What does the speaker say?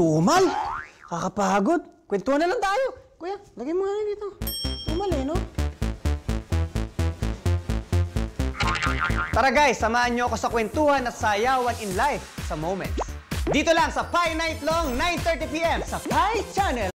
Tumal? Kakapagod. Kwentuhan na lang tayo. Kuya, lagay mo nga dito. Tumal eh, no? Tara guys, samahan niyo ako sa kwentuhan at sayawan in life sa Moments. Dito lang sa Pi Night Long, 9.30pm sa Pi Channel.